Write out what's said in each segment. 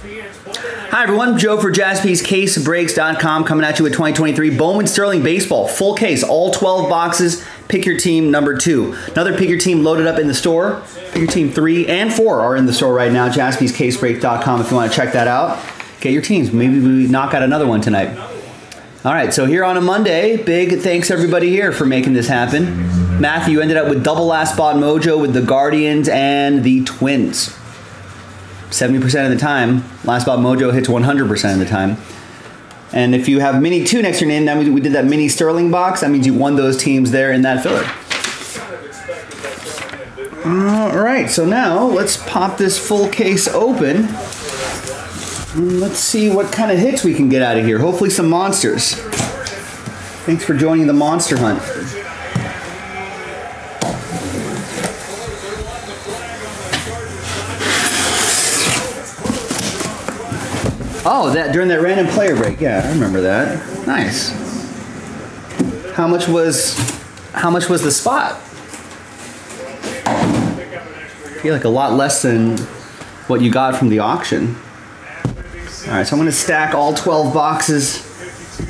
Hi everyone, Joe for JaspysCaseBreaks.com coming at you with 2023 Bowman Sterling Baseball. Full case, all 12 boxes. Pick your team number two. Another pick your team loaded up in the store. Pick your team three and four are in the store right now. JaspysCaseBreaks.com if you want to check that out. Get your teams. Maybe we knock out another one tonight. All right, so here on a Monday, big thanks everybody here for making this happen. Matthew ended up with double last spot mojo with the Guardians and the Twins. 70% of the time. Last spot mojo hits 100% of the time. And if you have mini two next to your name, that means we did that mini Sterling box. That means you won those teams there in that filler. All right, so now let's pop this full case open. Mm, let's see what kind of hits we can get out of here. Hopefully, some monsters. Thanks for joining the monster hunt. Oh, that during that random player break. Yeah, I remember that. Nice. How much was how much was the spot? I feel like a lot less than what you got from the auction. All right, so I'm going to stack all 12 boxes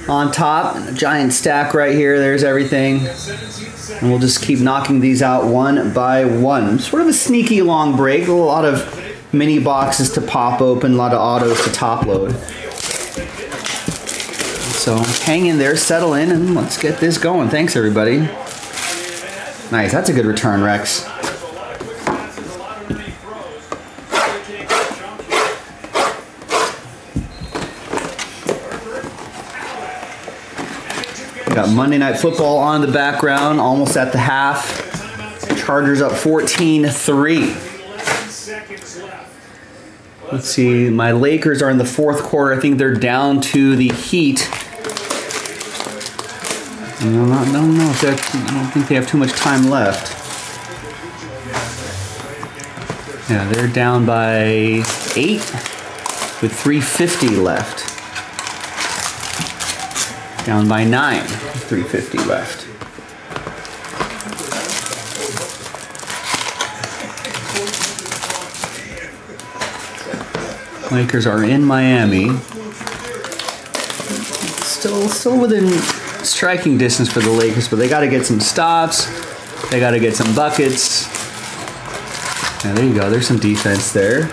on top. A giant stack right here. There's everything. And we'll just keep knocking these out one by one. Sort of a sneaky long break. A lot of mini boxes to pop open, a lot of autos to top load. So hang in there, settle in, and let's get this going. Thanks, everybody. Nice, that's a good return, Rex. got Monday Night Football on in the background, almost at the half. Chargers up 14 3. Let's see, my Lakers are in the fourth quarter. I think they're down to the Heat. I don't know if that, I don't think they have too much time left. Yeah, they're down by eight with 350 left. Down by nine, 350 left. Lakers are in Miami. Still, still within striking distance for the Lakers, but they got to get some stops. They got to get some buckets. Yeah, there you go. There's some defense there.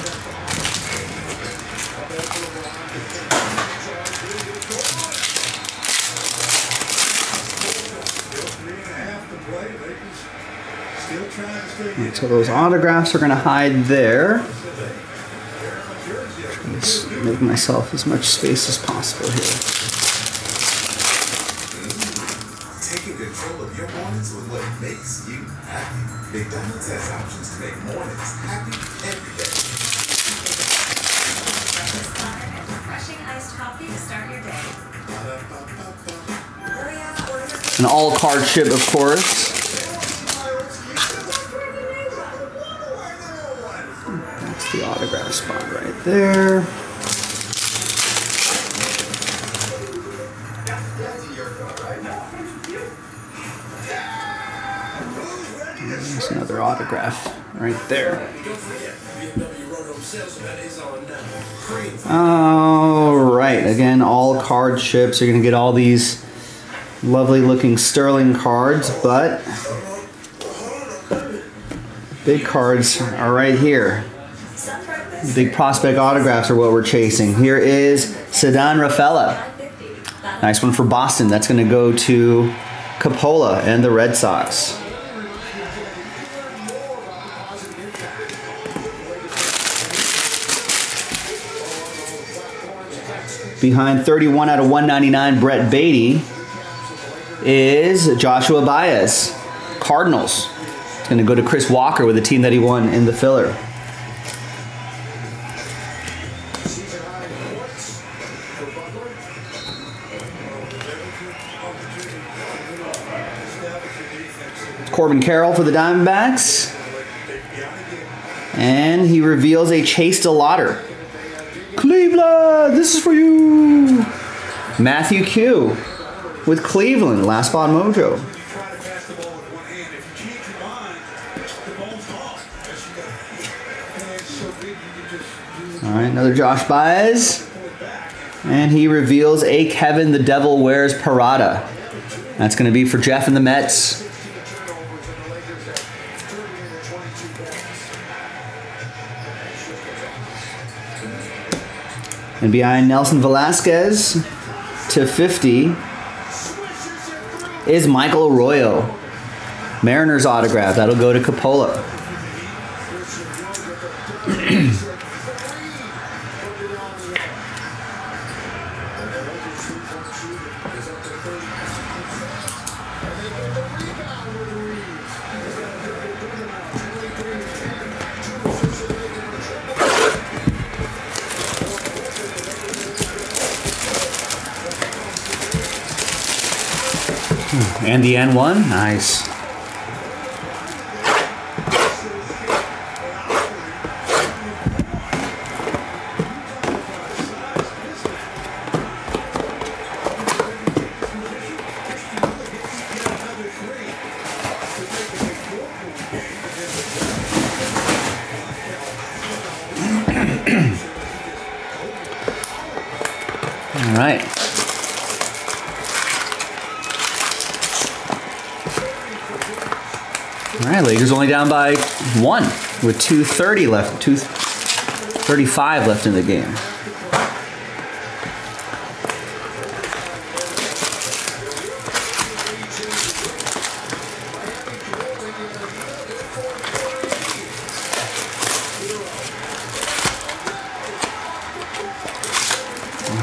so those autographs are going to hide there make myself as much space as possible here. Taking control of your mornings with what makes you happy. McDonald's has options to make mornings happy every day. An all card chip, of course. That's the autograph spot right there. There's another autograph right there. All right, again, all card ships. You're going to get all these lovely looking sterling cards, but big cards are right here. Big prospect autographs are what we're chasing. Here is Ceddanne Rafaela. Nice one for Boston. That's going to go to Coppola and the Red Sox. Behind 31 out of 199, Brett Baty is Joshua Baez. Cardinals. It's going to go to Chris Walker with the team that he won in the filler. Corbin Carroll for the Diamondbacks. And he reveals a Chase DeLauter. Cleveland, this is for you. Matthew Q with Cleveland, last spot mojo. All right, another Josh Baez. And he reveals a Kevin the Devil Wears Parada. That's going to be for Jeff and the Mets. And behind Nelson Velázquez to 50 is Michael Arroyo. Mariners autograph. That'll go to Capola. And the N1, nice. One with 230 left, 235 left in the game.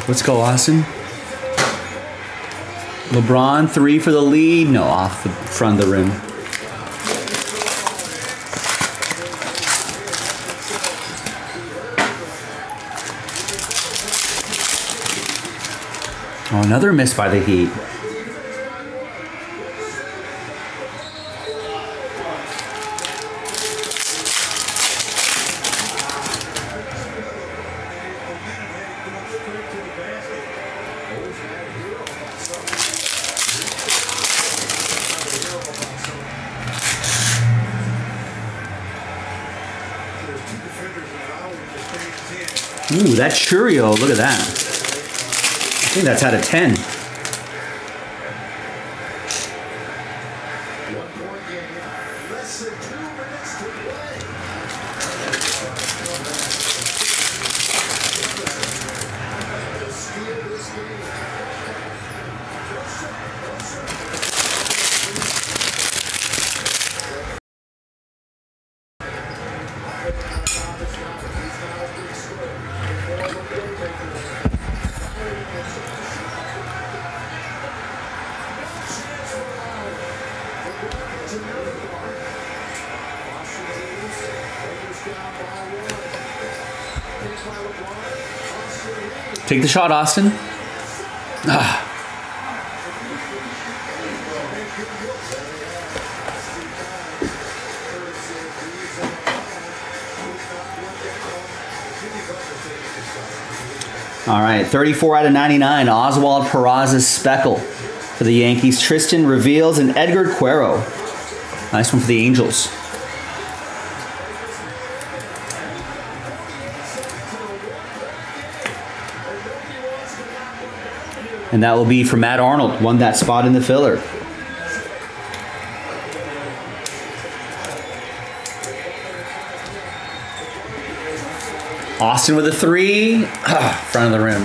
Let's go, Austin. LeBron, three for the lead. No, off the front of the rim. Another miss by the Heat. Ooh, that Chourio, look at that. I think that's out of 10. Shot, Austin. Ah. All right, 34 out of 99. Oswald Peraza's Speckle for the Yankees. Tristan reveals and Edgar Quero. Nice one for the Angels. And that will be for Matt Arnold. Won that spot in the filler. Austin with a three. Ah, front of the rim.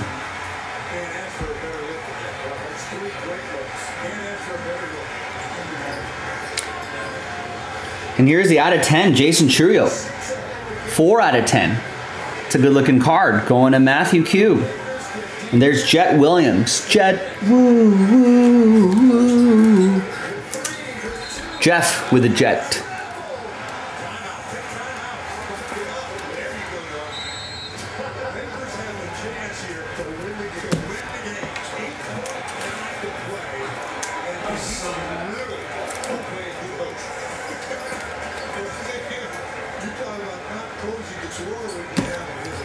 And here's the out of 10, Jackson Chourio. Four out of 10. It's a good looking card going to Matthew Q. And there's Jett Williams. Jet, woo, woo, woo. Jeff with a jet.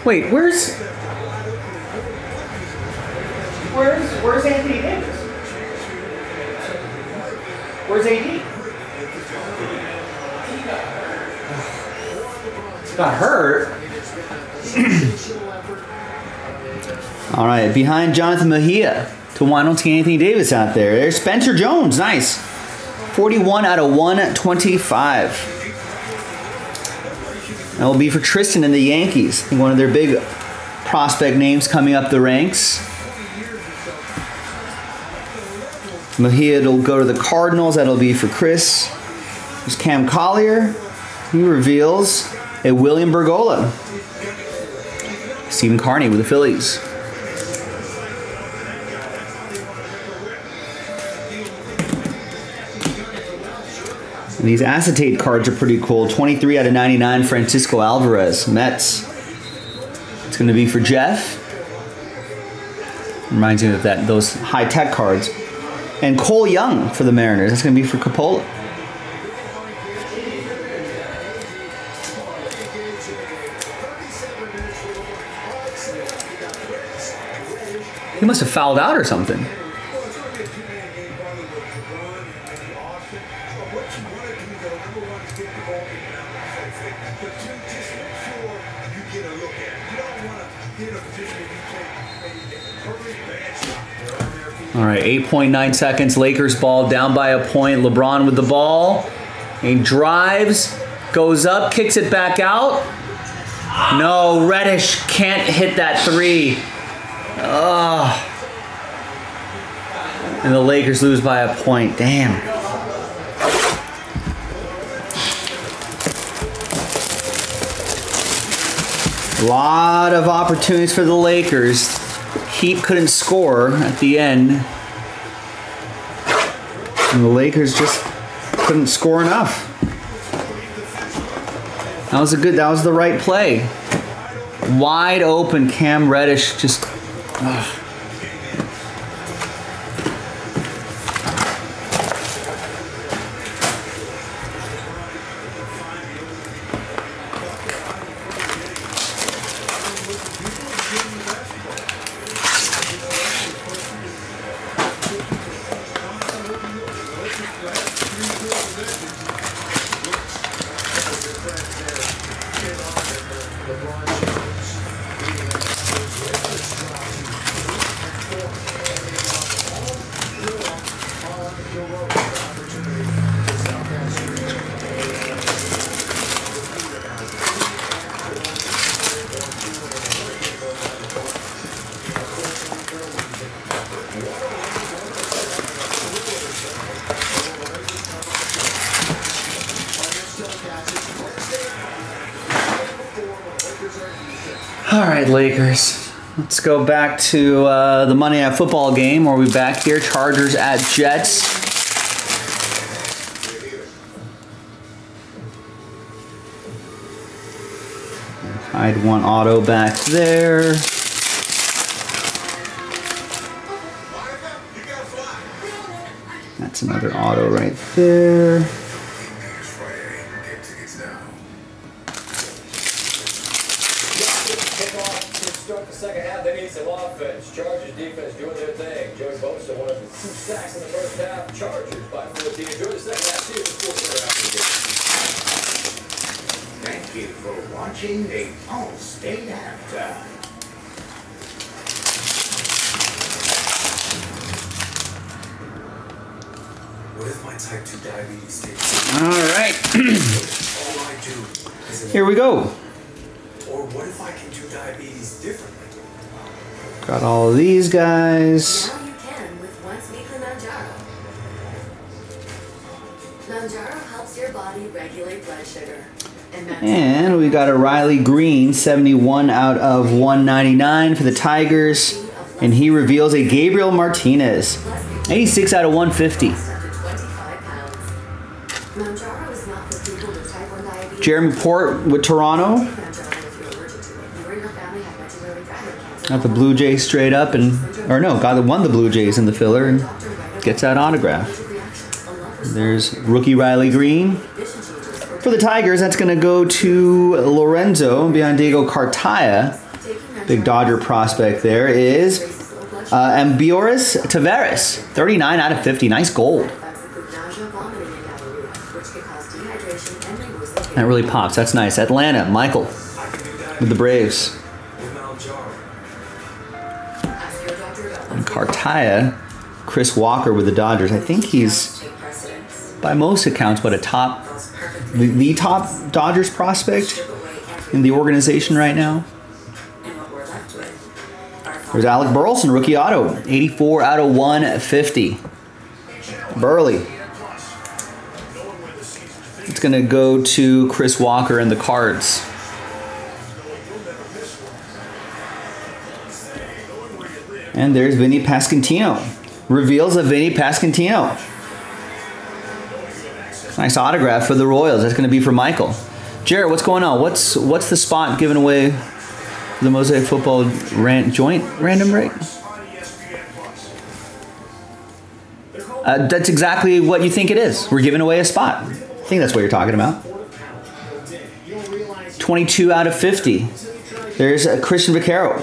Wait, where's Where's Where's Anthony Davis? Where's AD? Got hurt. All right, behind Jonathan Mejia to one. I don't see Anthony Davis out there. There's Spencer Jones. Nice. 41 out of 125. That will be for Tristan and the Yankees. I think one of their big prospect names coming up the ranks. Mejia will go to the Cardinals. That'll be for Chris. There's Cam Collier. He reveals a William Bergolla. Stephen Carney with the Phillies. And these acetate cards are pretty cool. 23 out of 99, Francisco Alvarez, Mets. It's going to be for Jeff. Reminds me of that those high tech cards. And Cole Young for the Mariners. That's going to be for Capola. He must have fouled out or something. All right, 8.9 seconds. Lakers ball down by a point. LeBron with the ball. He drives, goes up, kicks it back out. No, Reddish can't hit that three. Oh. And the Lakers lose by a point. Damn. A lot of opportunities for the Lakers. Heat couldn't score at the end. And the Lakers just couldn't score enough. That was a good, that was the right play. Wide open Cam Reddish just. Ugh. Right, Lakers. Let's go back to uh, the Monday Night Football game. Where we back here? Chargers at Jets. Hide one auto back there. That's another auto right there. Mounjaro helps your body regulate blood sugar. And we got a Riley Greene, 71 out of 199 for the Tigers. And he reveals a Gabriel Martinez, 86 out of 150. up to 25 pounds. Mounjaro is not for people with type 1 diabetes. Jeremy Port with Toronto. Take Mounjaro if you're allergic to it. You or your family have medullary thyroid cancer. Got the Blue Jays straight up, and or no, got the won the Blue Jays in the filler and gets that autograph. There's rookie Riley Greene. For the Tigers, that's going to go to Lorenzo behind Diego Cartaya. Big Dodger prospect there is uh, Ambioris Tavarez, 39 out of 50. Nice gold. That really pops. That's nice. Atlanta, Michael with the Braves. And Cartaya, Chris Walker with the Dodgers. I think he's. By most accounts, what a top, the, the top Dodgers prospect in the organization right now. There's Alec Burleson, rookie auto, 84 out of 150. Burley. It's going to go to Chris Walker and the Cards. And there's Vinnie Pasquantino. Reveals a Vinnie Pasquantino. Nice autograph for the Royals. That's going to be for Michael. Jared, what's going on? What's what's the spot given away the Mosaic Football rant, joint random break? Uh, that's exactly what you think it is. We're giving away a spot. I think that's what you're talking about. 22 out of 50. There's a Christian Vaquero.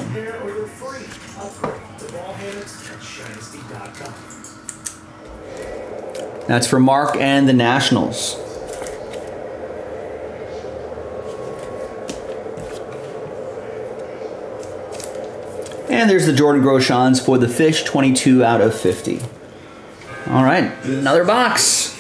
That's for Mark and the Nationals. And there's the Jordan Groshans for the Fish, 22 out of 50. All right, another box.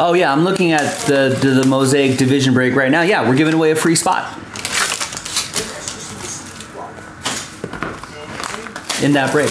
Oh yeah, I'm looking at the, the the Mosaic division break right now. Yeah, we're giving away a free spot in that break.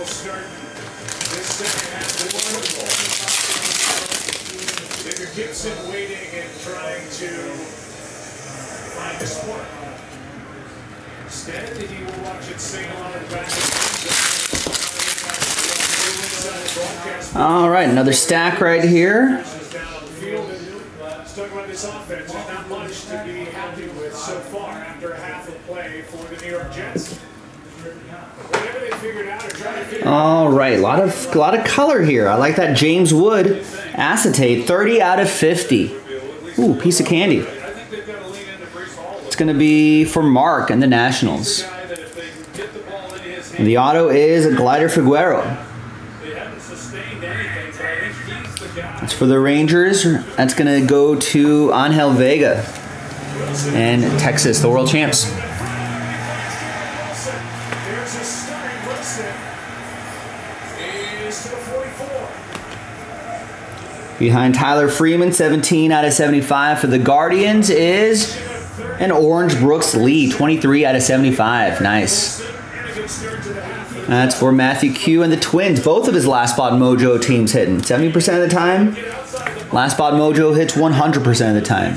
Will start this second half with football. Victor Gibson waiting and trying to find the spark. Instead, he will watch it on the back. All right, another stack right here. down field. And let's talk about this offense. Not much to be happy with so far after half of play for the New York Jets. All right, a lot of a lot of color here. I like that James Wood acetate, 30 out of 50. Ooh, piece of candy. It's going to be for Mark and the Nationals. And the auto is a Gleider Figuereo. they haven't sustained anything, but I think he's the guy. It's for the Rangers. That's going to go to Angel Vega and Texas, the world champs. Behind Tyler Freeman, 17 out of 75 for the Guardians is an Orange Brooks Lee, 23 out of 75. Nice. That's for Matthew Q and the Twins. Both of his last spot mojo teams hitting. 70% of the time. Last spot mojo hits 100% of the time.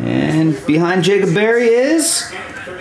And behind Jacob Berry is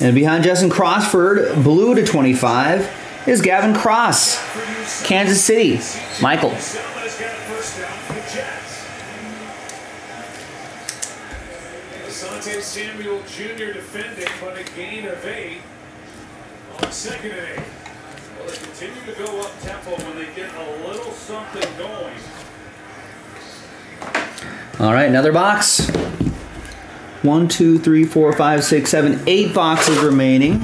And behind Justin Crawford, blue to 25, is Gavin Cross, Kansas City. Michael. Asante Samuel Jr. defending, but a gain of eight on second and eight. Well, they continue to go up tempo when they get a little something going. All right, another box. One, two, three, four, five, six, seven, eight boxes remaining.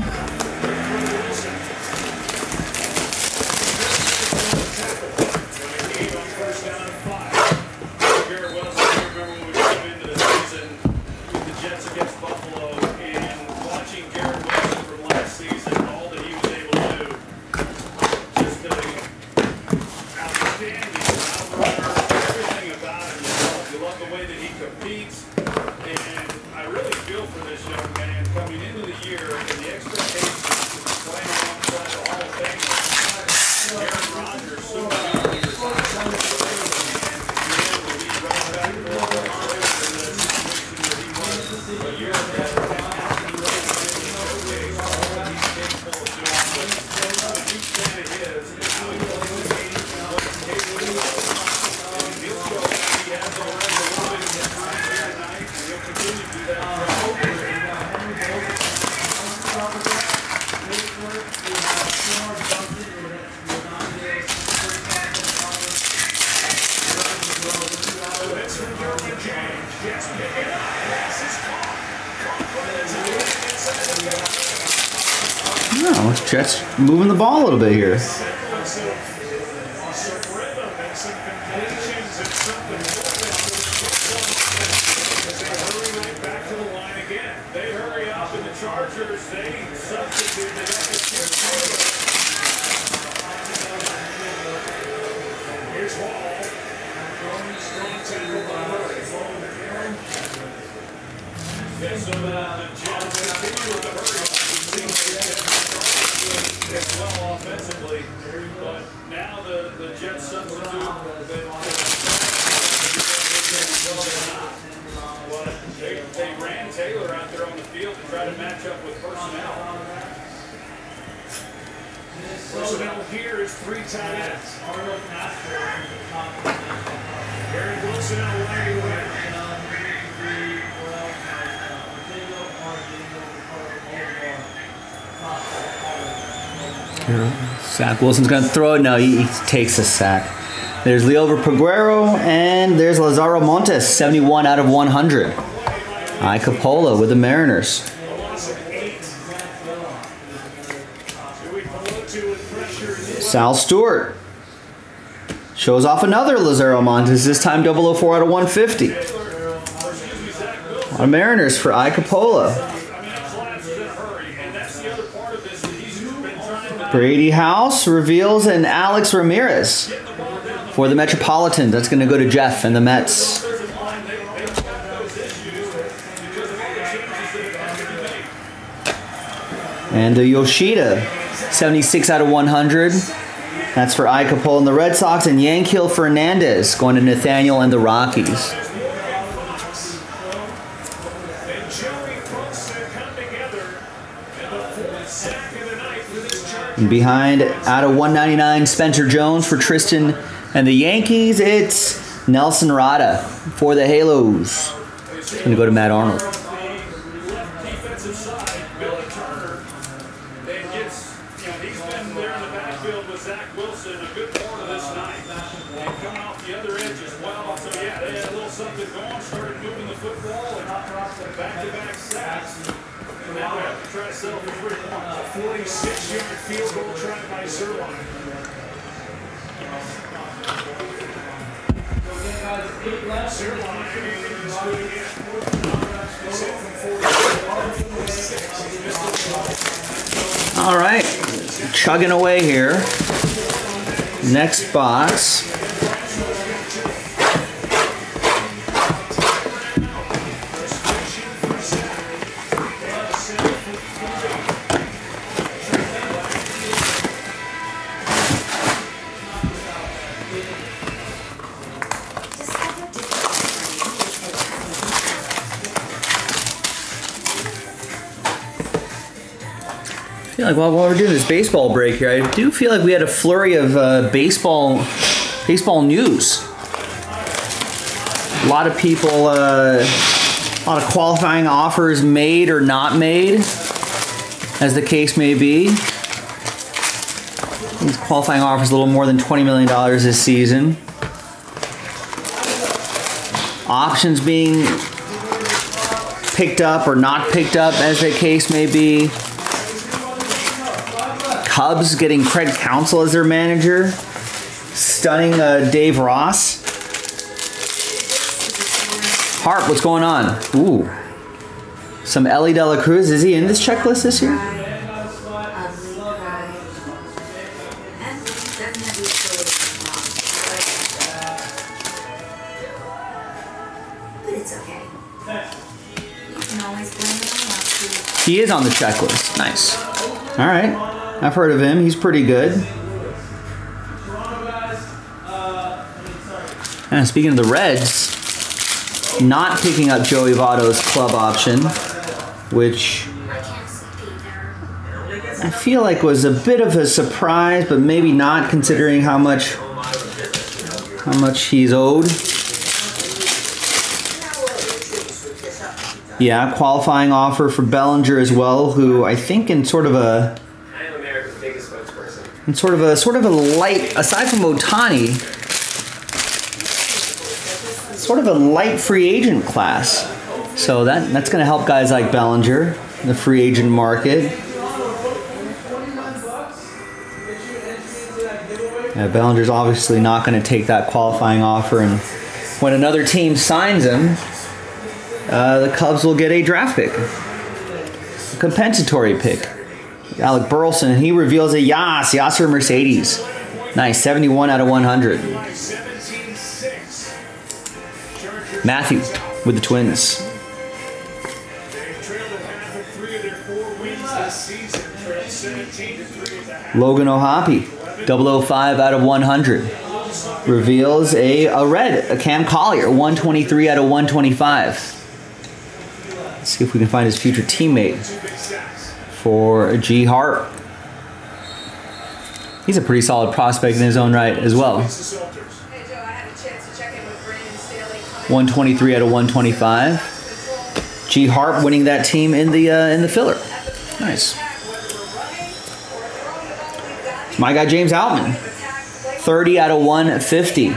Jets moving the ball a little bit here. Sack! here is three tight ends. Arnold Wilson out. Zach Wilson's going to throw it. No, he, he takes a sack. There's Leover Paguero, and there's Lazaro Montes, 71 out of 100. I with the Mariners. Sal Stewart shows off another Lazaro Montes, this time 004 out of 150. On Mariners for I Brady House reveals an Alex Ramirez for the Metropolitan. That's going to go to Jeff and the Mets. And the Yoshida 76 out of 100. That's for Ike Capol and the Red Sox, and Yanquiel Fernandez going to Nathaniel and the Rockies. And behind, out of 199, Spencer Jones for Tristan and the Yankees. It's Nelson Rada for the Halos. Going to go to Matt Arnold. All right, chugging away here. Next box. Feel like while, while we're doing this baseball break here, I do feel like we had a flurry of uh, baseball baseball news. A lot of people, uh, a lot of qualifying offers made or not made, as the case may be. These qualifying offers a little more than $20 million this season. Options being picked up or not picked up, as the case may be. Cubs getting Craig Counsell as their manager, stunning uh, Dave Ross. Harp, what's going on? Ooh, some Elly De La Cruz. Is he in this checklist this year? He is on the checklist. Nice. All right, I've heard of him. He's pretty good. And speaking of the Reds, not picking up Joey Votto's club option, which I feel like was a bit of a surprise, but maybe not considering how much how much he's owed. Yeah, qualifying offer for Bellinger as well, who I think in sort of a in sort of a sort of a light aside from Ohtani, sort of a light free agent class. So that that's going to help guys like Bellinger, the free agent market. Yeah, Bellinger's obviously not going to take that qualifying offer, and when another team signs him, uh, the Cubs will get a draft pick, a compensatory pick. Alec Burleson, he reveals a Yas, Yasser Mercedes. Nice, 71 out of 100. Matthew with the Twins. They trailed at half in three of their four wins this season. Trailed 17 to three at the half. Logan O'Hoppe, 005 out of 100. Reveals a, a red, a Cam Collier, 123 out of 125. Let's see if we can find his future teammate for G Hart. He's a pretty solid prospect in his own right as well. The Celtics. Hey Joe, I had a chance to check in with Brandon Staley. 123 out of 125. G Hart winning that team in the uh, in the filler. Nice. My guy James Outman, 30 out of 150.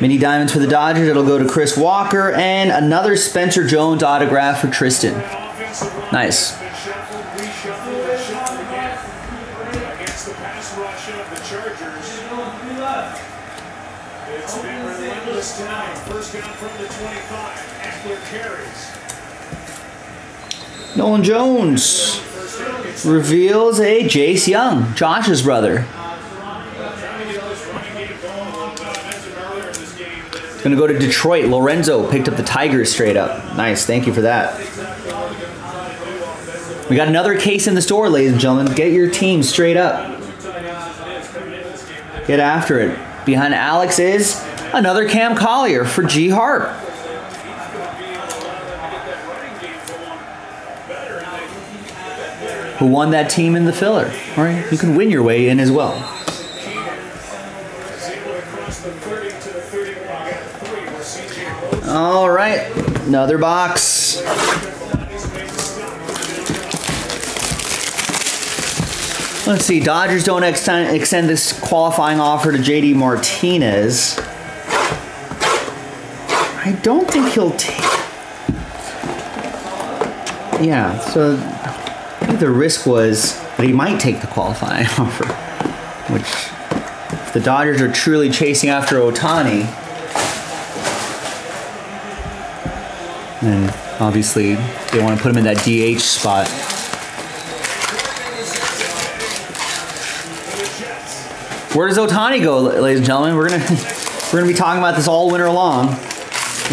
Mini diamonds for the Dodgers. It'll go to Chris Walker and another Spencer Jones autograph for Tristan. Nice. Been shuffled, reshuffled, and shuffled again against the pass rush of the Chargers. It's been relentless tonight. First down from the 25. Ekeler carries. Nolan Jones reveals a Jace Jung, Josh's brother. to going. Gonna go to Detroit. Lorenzo picked up the Tigers straight up. Nice, thank you for that. We got another case in the store, ladies and gentlemen. Get your team straight up. Get after it. Behind Alex is another Cam Collier for G Harp. Who won that team in the filler? Right, you can win your way in as well. is able to cross the 30 to the 30. We got three where CJ Rhodes All right, another box. Let's see. Dodgers don't extend, extend this qualifying offer to JD Martinez. I don't think he'll take. Yeah, so think the risk was that he might take the qualifying offer, which if the Dodgers are truly chasing after Ohtani, and obviously they want to put him in that DH spot. Where does Ohtani go, ladies and gentlemen? We're gonna we're gonna be talking about this all winter long.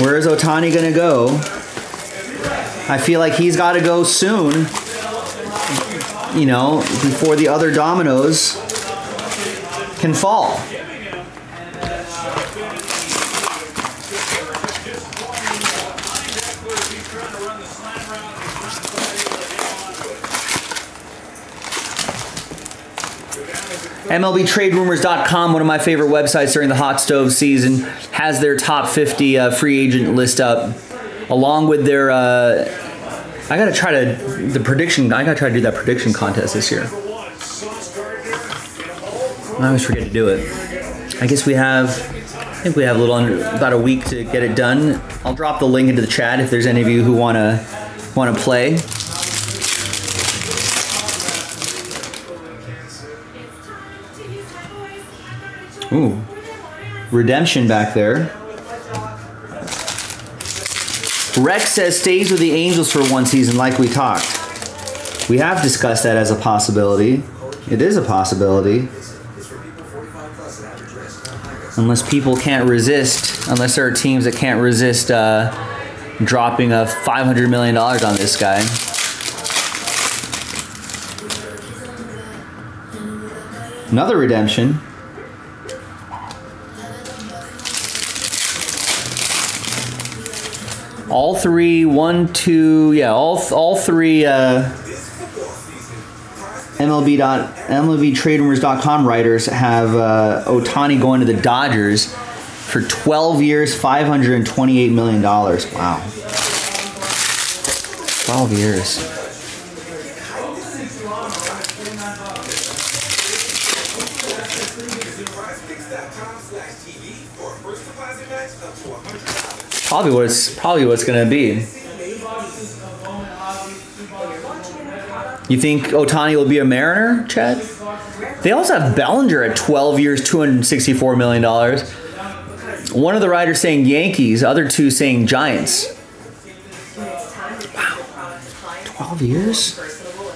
Where is Ohtani gonna go? I feel like he's got to go soon. You know, before the other dominoes can fall. MLBTradeRumors.com, one of my favorite websites during the hot stove season, has their top 50 uh, free agent list up, along with their. Uh, I gotta try to the prediction. I gotta try to do that prediction contest this year. I always forget to do it. I guess we have. I think we have a little under about a week to get it done. I'll drop the link into the chat if there's any of you who wanna wanna play. Ooh, redemption back there. Rex says stays with the Angels for one season, like we talked. We have discussed that as a possibility. It is a possibility. Unless people can't resist, unless there are teams that can't resist uh, dropping a $500 million on this guy. Another redemption. All three, one, two, yeah, all all three uh, MLB dot MLBTradeRumors.com writers have uh, Ohtani going to the Dodgers for 12 years, 528 million dollars. Wow, 12 years. Probably what it's probably what it's gonna be. You think Ohtani will be a Mariner, Chad? They also have Bellinger at 12 years, 264 million dollars. One of the writers saying Yankees, other two saying Giants. Wow, 12 years?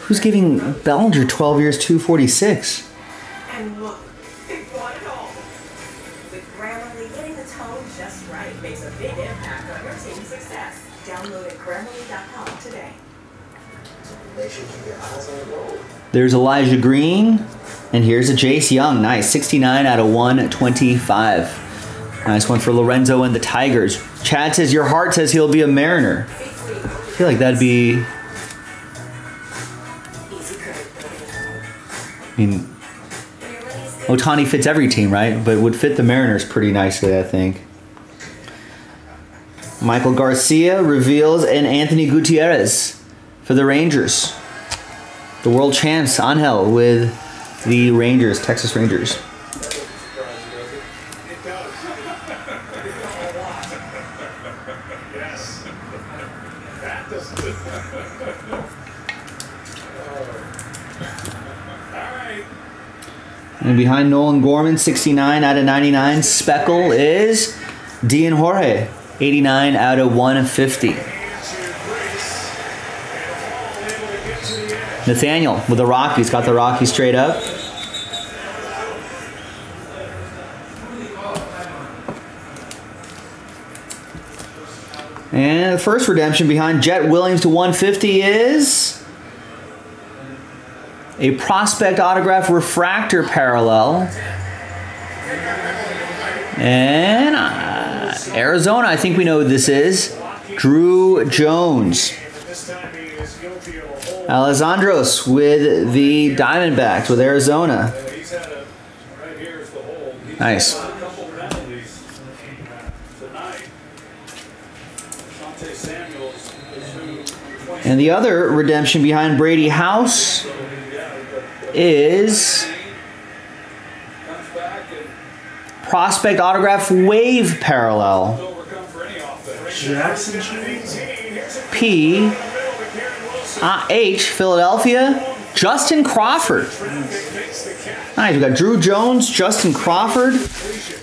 Who's giving Bellinger 12 years, 246? There's Elijah Green, and here's a Jace Jung. Nice, 69 out of 125. Nice one for Lorenzo and the Tigers. Chad says your heart says he'll be a Mariner. I feel like that'd be. I mean, Ohtani fits every team, right? But would fit the Mariners pretty nicely, I think. Michael Garcia reveals an Anthony Gutierrez for the Rangers. The world champs, on Angel, with the Rangers, Texas Rangers. And behind Nolan Gorman, 69 out of 99. Speckle is Dyan Jorge, 89 out of 150. Nathaniel with the Rockies, got the Rockies straight up. And the first redemption behind Jett Williams to 150 is a prospect autograph refractor parallel. And uh, Arizona, I think we know who this is. Drew Jones. Alessandros with the Diamondbacks with Arizona. He's had a, right here is the hold. He's Nice. had a couple penalties tonight. Asante Samuels is who. 20 And the other redemption behind Brady House is comes back and prospect autograph wave parallel. overcome for any offense. Jackson P uh, H Philadelphia Justin Crawford. Nice. We got Drew Jones, Justin Crawford,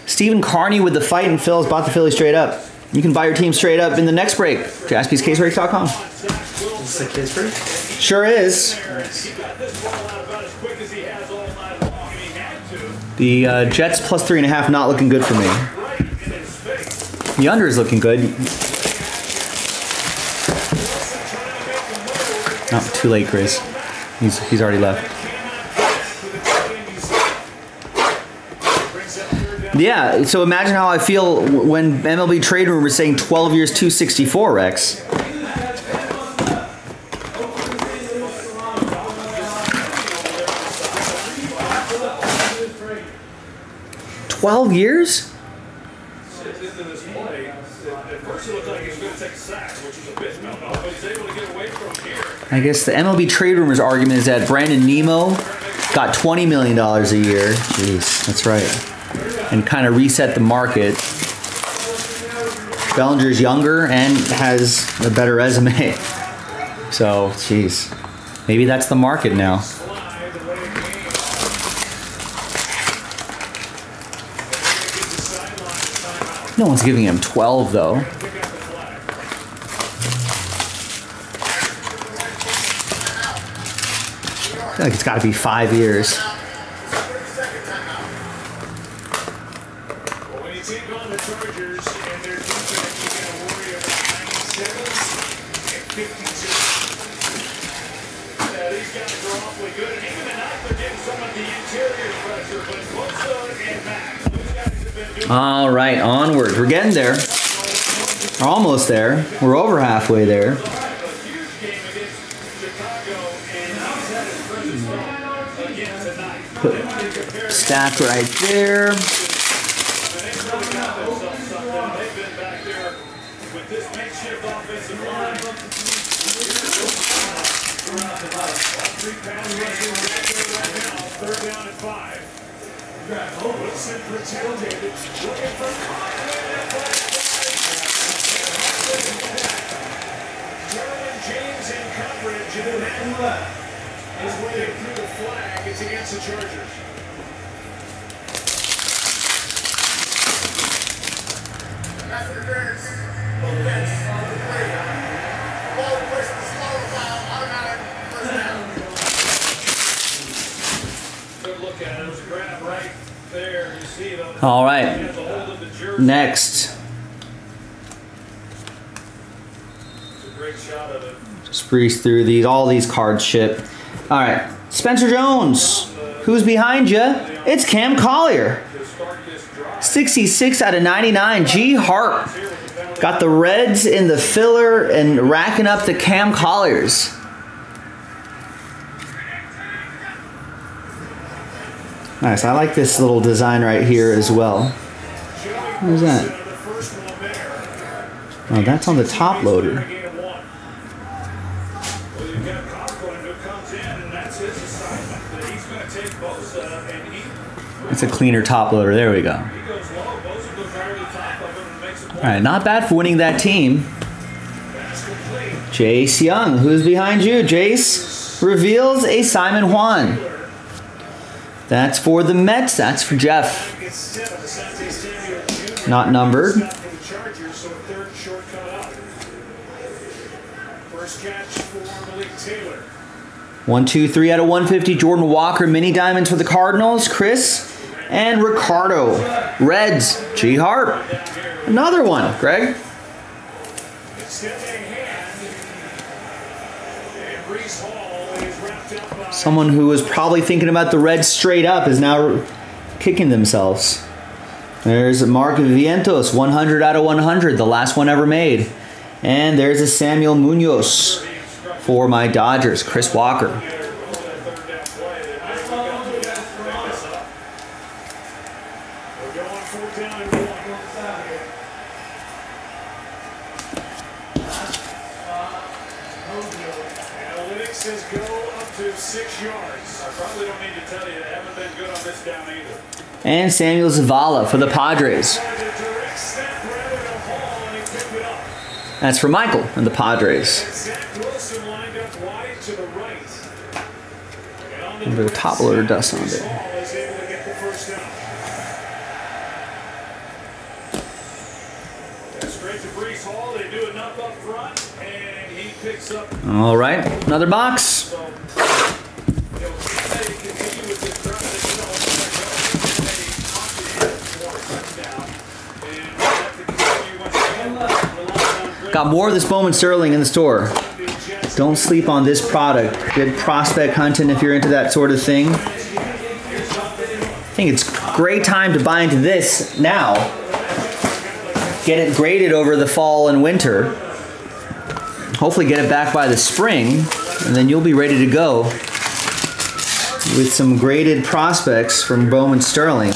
Stephen Carney with the fight and Phil's bought the Philly straight up. You can buy your team straight up in the next break. JaspysCaseBreaks.com. This is a kid's break? Sure is. The uh, Jets plus three and a half not looking good for me. The under is looking good. Oh, too late, Chris. He's he's already left. Yeah, so imagine how I feel when MLB Trade Rumors saying 12 years, 264, Rex. 12 years? Sits into this play. At first, it looked like he was going to take a sack, which is a bit no, no, but he's able to get away from here. I guess the MLB trade rumors argument is that Brandon Nimmo got $20 million a year. Jeez, that's right. And kind of reset the market. Bellinger's younger and has a better resume. So, jeez. Maybe that's the market now. No one's giving him 12, though. Pick up the flag. I feel like it's got to be five years. Well, when you take on the Chargers and their defense, you got to worry about 97 and 52. Yeah, these guys are awfully good, and even tonight they're getting some of the interior pressure, but Bosa and Max, those guys have been doing All right, onward. We're getting there. We're almost there. We're over halfway there. Looking for Derwin James in coverage. And then his way through the flag. It's against the Chargers. Good look at it. It was a grab right there. You see it on the All right. He has a hold of the jersey. Next. It's a great shot of it. Just breeze through these. All these cards ship. All right. Spencer Jones. Who's behind you? It's Cam Collier. 66 out of 99. G Hart. Got the Reds in the filler and racking up the Cam Colliers. Nice. I like this little design right here as well. What is that? Oh, that's on the top loader. It's a cleaner top loader. There we go. he goes low. Bosa goes right over the top of him and makes a play. All right, not bad for winning that team. Jace Jung, who's behind you? Jace reveals a Simon Juan. That's for the Mets. That's for Jeff. Not numbered. One, two, three out of 150. Jordan Walker, mini diamonds for the Cardinals. Chris and Ricardo. Reds, G Hart. Another one, Greg. Someone who was probably thinking about the Reds straight up is now kicking themselves. There's Mark Vientos, 100 out of 100, the last one ever made. And there's a Samuel Munoz for my Dodgers, Chris Walker. third down play. That might have got to get pick this up. We're going fourth down and one. Analytics says go up to six yards. I probably don't need to tell you, they haven't been good on this down either. And Samuel Zavala for the Padres. That's for Michael and the Padres. Right. Remember the top loader dust on it. Hall is able to Got more of this Bowman Sterling in the store. Don't sleep on this product. Good prospect hunting if you're into that sort of thing. I think it's great time to buy into this now. Get it graded over the fall and winter. Hopefully get it back by the spring, and then you'll be ready to go with some graded prospects from Bowman Sterling.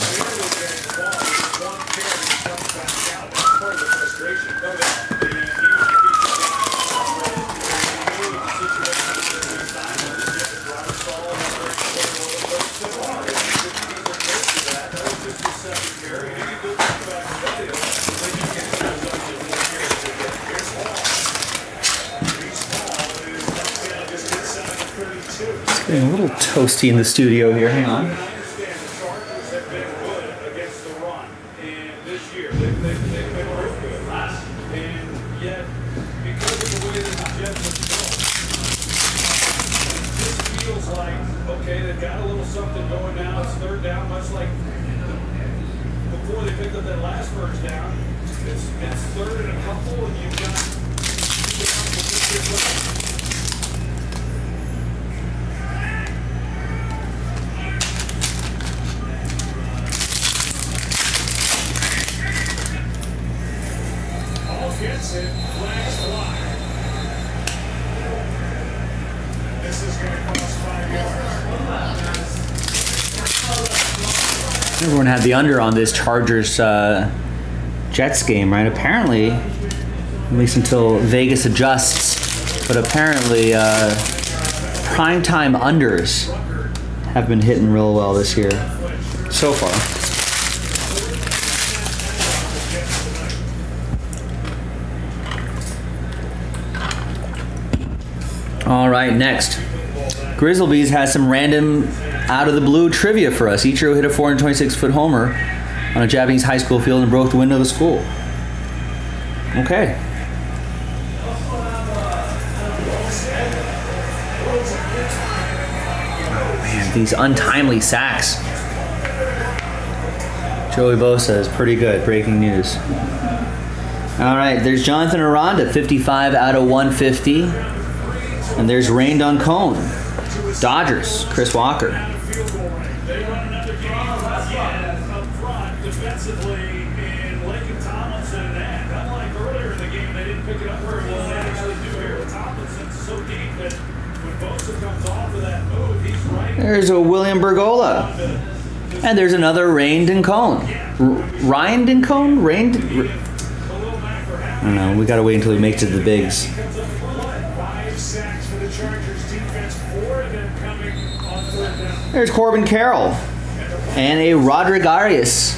Getting a toasty in the studio here. Hang on. Everyone had the under on this Chargers uh, Jets game, right? Apparently, at least until Vegas adjusts, but apparently, uh, primetime unders have been hitting real well this year so far. All right, next. Grizzlebees has some random out of the blue trivia for us. Ichiro hit a 426 foot homer on a Japanese high school field and broke the window of the school. Okay. Oh man, these untimely sacks. Joey Bosa is pretty good. Breaking news. All right, there's Jonathan Aranda, 55 out of 150. And there's Rain Cone. Dodgers, Chris Walker. There's a William Bergolla. And there's another Rain Cone. R- Ryan Dincone? Rain. I don't know. We gotta wait until he makes it to the bigs. There's Corbin Carroll. And a Roderick Arias.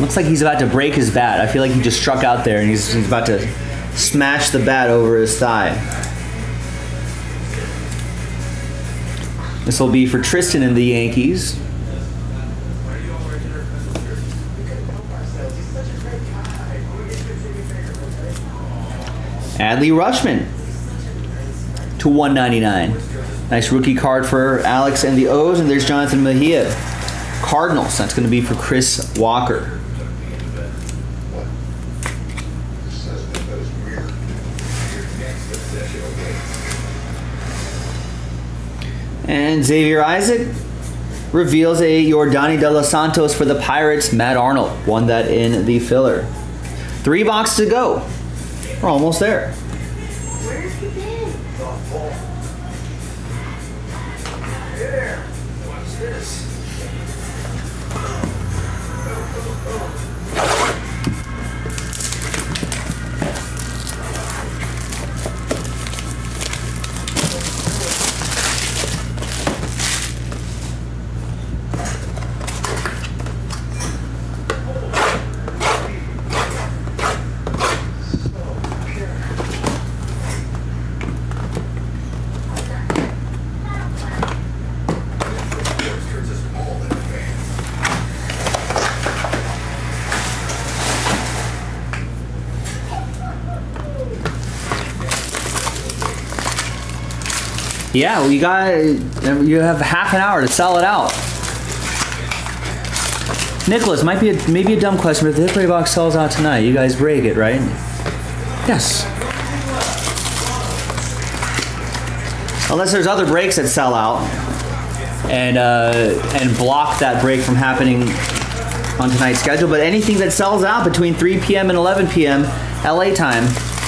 Looks like he's about to break his bat. I feel like he just struck out there and he's, he's about to smash the bat over his thigh. This will be for Tristan and the Yankees. Adley Rutschman to 199. Nice rookie card for Alex and the O's, and there's Jonathan Mejia. Cardinals, that's going to be for Chris Walker. And Xavier Isaac reveals a Yordany De Los Santos for the Pirates. Matt Arnold won that in the filler. Three boxes to go. We're almost there. Yeah, you got you have half an hour to sell it out. Nicholas, might be a, maybe a dumb question, but if the hit box sells out tonight, you guys break it, right? Yes. Unless there's other breaks that sell out and uh, and block that break from happening on tonight's schedule. But anything that sells out between 3 p.m. and 11 p.m. LA time,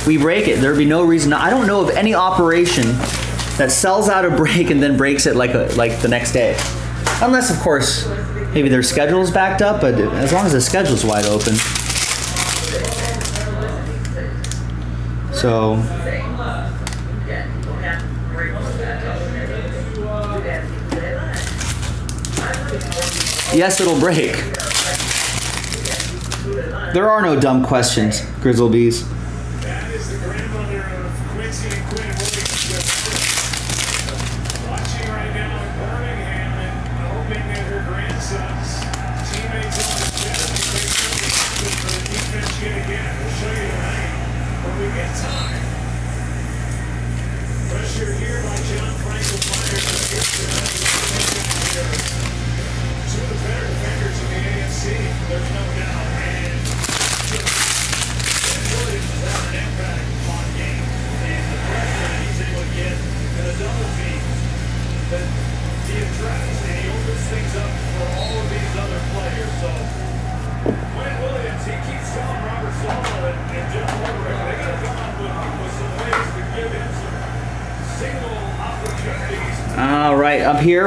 we break it. There'd be no reason. I don't know of any operation that sells out a break and then breaks it like a, like the next day, unless of course maybe their schedule is backed up. But as long as the schedule's wide open, so yes, it'll break. There are no dumb questions, Grizzlebees.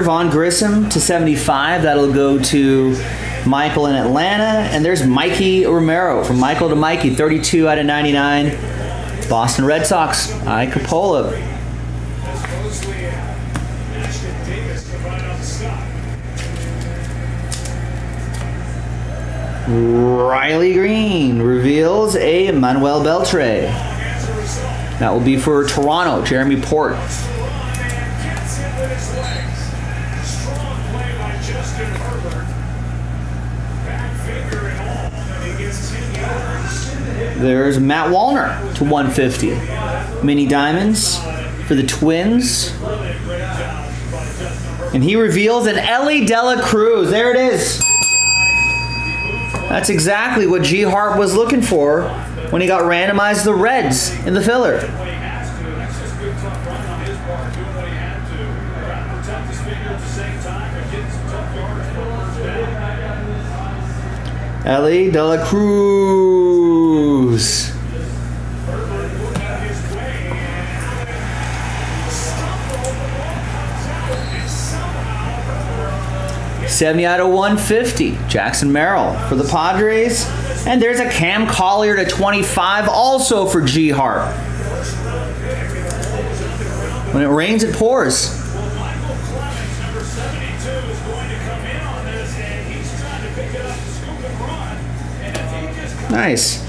Vaughn Grissom to 75. That'll go to Michael in Atlanta. And there's Mikey Romero from Michael to Mikey, 32 out of 99. Boston Red Sox, I Capola. Riley Greene reveals a Manuel Beltre. That will be for Toronto, Jeremy Port. There's Matt Wallner to 150. Mini Diamonds for the Twins. And he reveals an Elly De La Cruz. There it is. That's exactly what G Hart was looking for when he got randomized the Reds in the filler. Elly De La Cruz goes. Seventy out of oh one fifty. Jackson Merrill for the Padres, and there's a Cam Collier to twenty-five, also for G Hart. When it rains, it pours. Nice.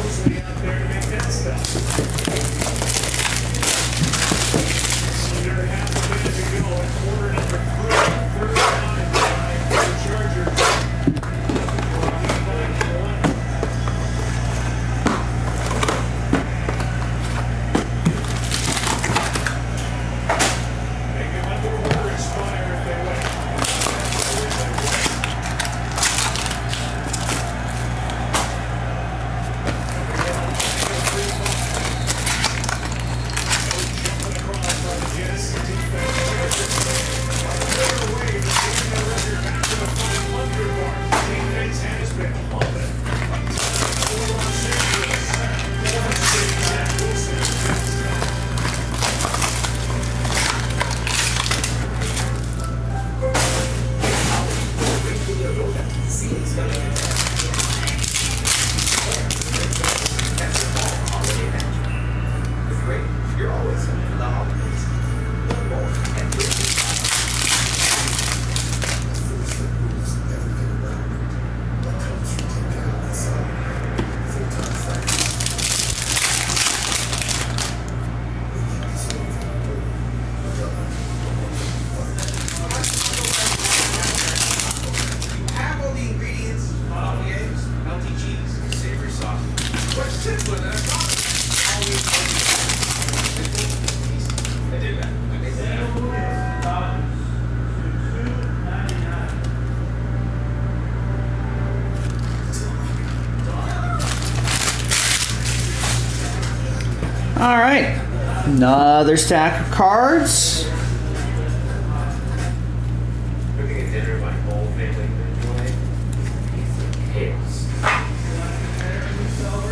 Another stack of cards.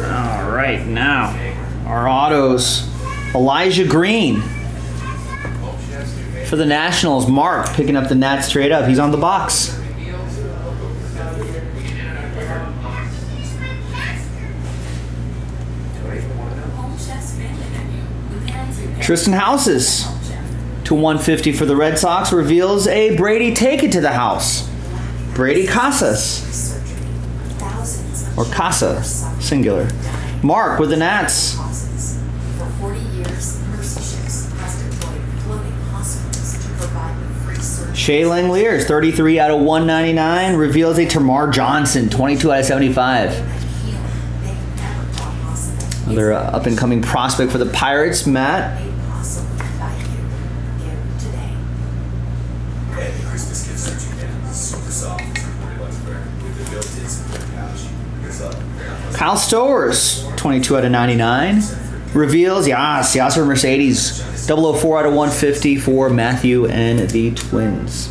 All right, now our autos. Elijah Green for the Nationals. Mark picking up the Nats trade up. He's on the box. Tristan Houses to 150 for the Red Sox reveals a Brady take it to the house. Brady Casas or Casa singular. Mark with the Nats. For 40 years, Mercy Ships has deployed floating hospitals to provide the free surgery. Shea Langeliers, 33 out of 199, reveals a Termarr Johnson, 22 out of 75. Healing they never thought possible. Another uh, up and coming prospect for the Pirates, Matt. Kyle Stowers, 22 out of 99. Reveals, yes, Yasser Mercedes, 004 out of 150 for Matthew and the Twins.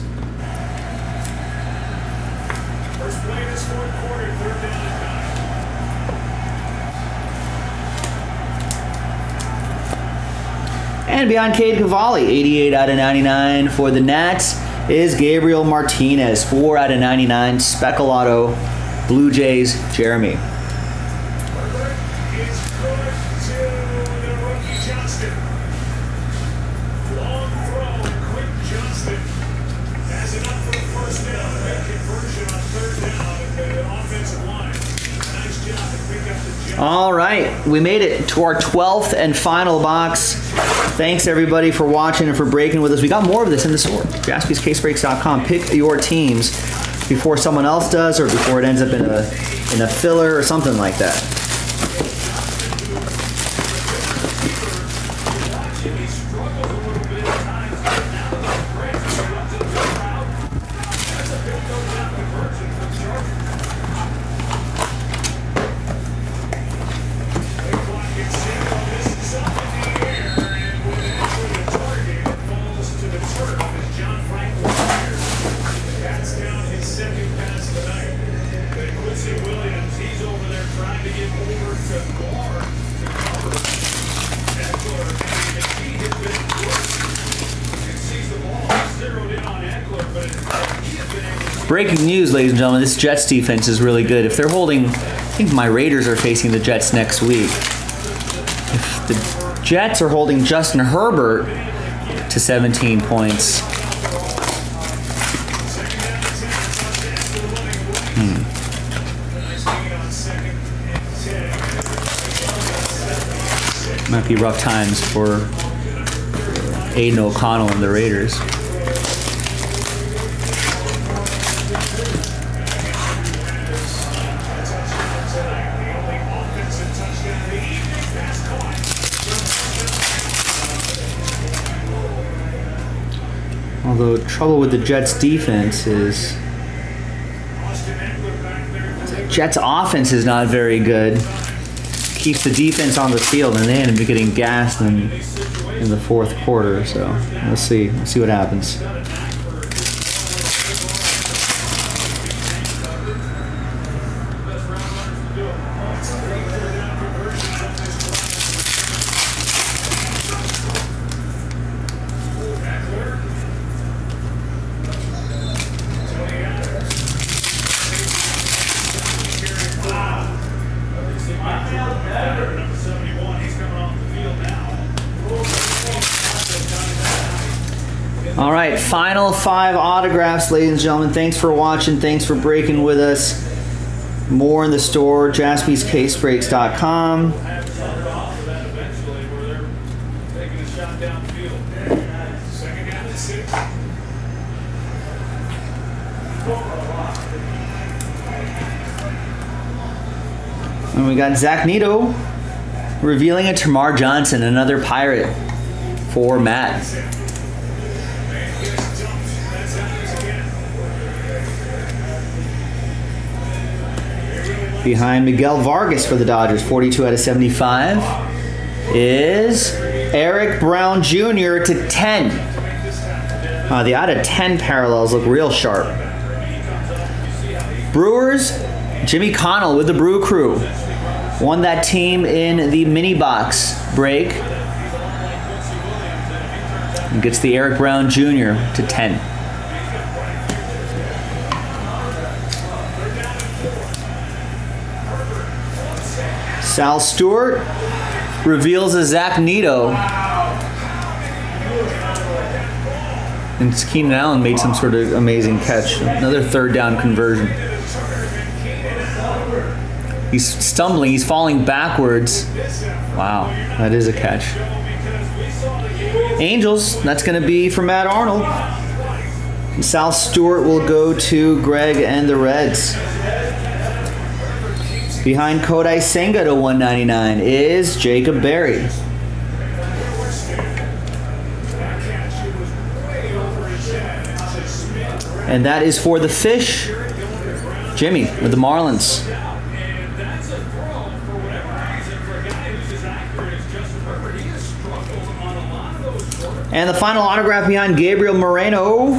And beyond Cade Cavalli, 88 out of 99 for the Nats, is Gabriel Martinez, 4 out of 99. Speculato, Blue Jays, Jeremy. All right, we made it to our 12th and final box. Thanks everybody for watching and for breaking with us. We got more of this in the store. JaspysCaseBreaks.com. Pick your teams before someone else does or before it ends up in a in a filler or something like that. Ladies and gentlemen, this Jets defense is really good. If they're holding, I think my Raiders are facing the Jets next week. If the Jets are holding Justin Herbert to 17 points, ten. might be rough times for Aidan O'Connell and the Raiders. Trouble with the Jets defense is. Jets offense is not very good. Keeps the defense on the field, and they end up getting gassed in, in the fourth quarter. So let's see, let's see what happens. Number 71, he's coming off the field now. All right, final five autographs, ladies and gentlemen. Thanks for watching. Thanks for breaking with us. More in the store, six. And we got Zach Neto revealing a Termarr Johnson, another pirate for Matt. Behind Miguel Vargas for the Dodgers, 42 out of 75, is Eric Brown Jr. to 10. Uh, the out of 10 parallels look real sharp. Brewers, Jimmy Connell with the Brew Crew. Won that team in the mini box break. And gets the Eric Brown Jr. to 10. Sal Stewart reveals a Zach Neto. And Keenan Allen made some sort of amazing catch. Another third down conversion. He's stumbling, he's falling backwards. Wow, that is a catch. Angels, that's going to be for Matt Arnold. Sal Stewart will go to Greg and the Reds. Behind Kodai Senga to 199 is Jacob Berry. And that is for the fish. Jimmy with the Marlins. And the final autograph behind Gabriel Moreno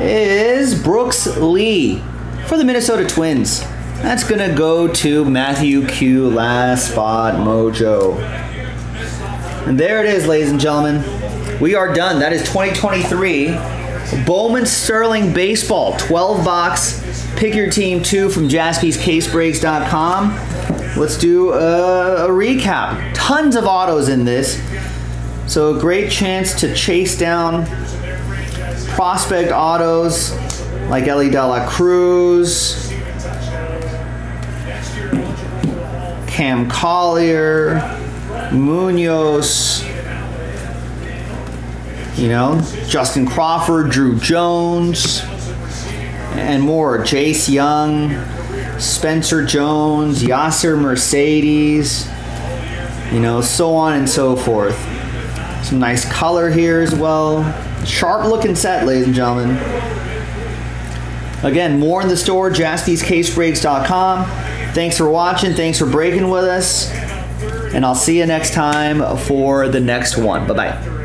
is Brooks Lee for the Minnesota Twins. That's to go to Matthew Q. Last spot mojo. And there it is, ladies and gentlemen. We are done. That is 2023 Bowman Sterling Baseball 12 box. Pick your team two from jaspyscasebreaks.com. Let's do a, a recap. Tons of autos in this. So a great chance to chase down prospect autos like Elly De La Cruz, Cam Collier, Munoz, you know, Justin Crawford, Drew Jones, and more. Jace Jung, Spencer Jones, Yasser Mercedes, you know, so on and so forth. Some nice color here as well. Sharp looking set, ladies and gentlemen. Again, more in the store, jaspyscasebreaks.com. Thanks for watching. Thanks for breaking with us. And I'll see you next time for the next one. Bye bye.